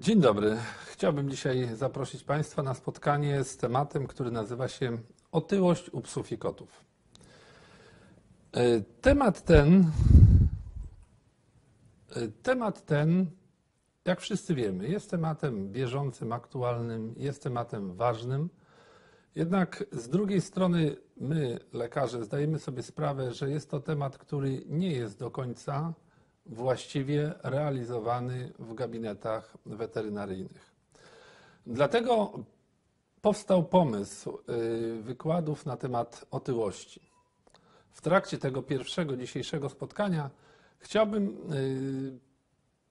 Dzień dobry. Chciałbym dzisiaj zaprosić Państwa na spotkanie z tematem, który nazywa się otyłość u psów i kotów. E, Temat ten, e, temat ten, jak wszyscy wiemy, jest tematem bieżącym, aktualnym, jest tematem ważnym. Jednak z drugiej strony my, lekarze, zdajemy sobie sprawę, że jest to temat, który nie jest do końca właściwie realizowany w gabinetach weterynaryjnych. Dlatego powstał pomysł y, wykładów na temat otyłości. W trakcie tego pierwszego dzisiejszego spotkania chciałbym y,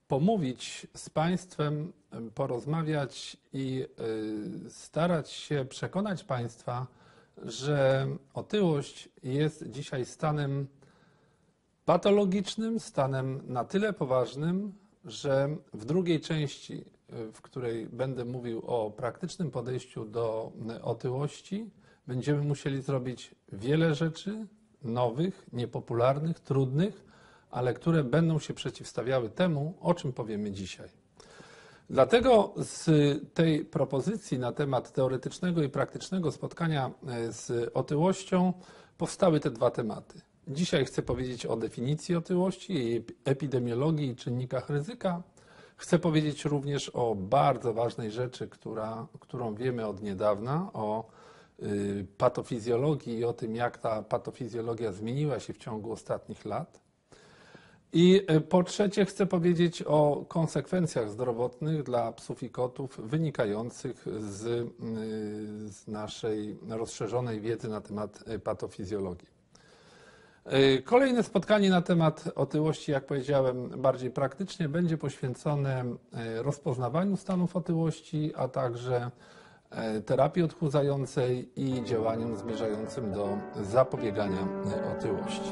pomówić z Państwem, y, porozmawiać i starać się przekonać Państwa, że otyłość jest dzisiaj stanem patologicznym, stanem na tyle poważnym, że w drugiej części, w której będę mówił o praktycznym podejściu do otyłości, będziemy musieli zrobić wiele rzeczy nowych, niepopularnych, trudnych, ale które będą się przeciwstawiały temu, o czym powiemy dzisiaj. Dlatego z tej propozycji na temat teoretycznego i praktycznego spotkania z otyłością powstały te dwa tematy. Dzisiaj chcę powiedzieć o definicji otyłości, jej epidemiologii i czynnikach ryzyka. Chcę powiedzieć również o bardzo ważnej rzeczy, która, którą wiemy od niedawna, o y, patofizjologii i o tym, jak ta patofizjologia zmieniła się w ciągu ostatnich lat. I y, po trzecie, chcę powiedzieć o konsekwencjach zdrowotnych dla psów i kotów wynikających z, y, z naszej rozszerzonej wiedzy na temat patofizjologii. Y, kolejne spotkanie na temat otyłości, jak powiedziałem, bardziej praktycznie będzie poświęcone y, rozpoznawaniu stanów otyłości, a także y, terapii odchudzającej i działaniom zmierzającym do zapobiegania otyłości.